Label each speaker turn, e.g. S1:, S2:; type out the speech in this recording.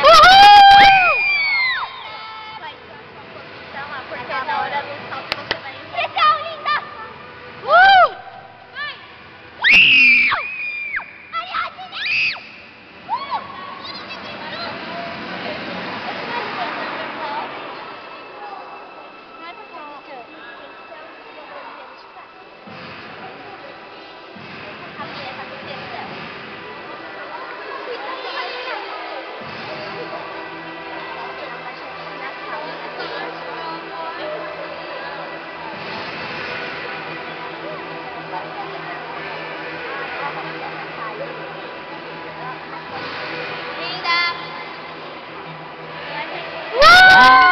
S1: Uhul! Vai, então, porque na hora do salto
S2: Linda! Woo!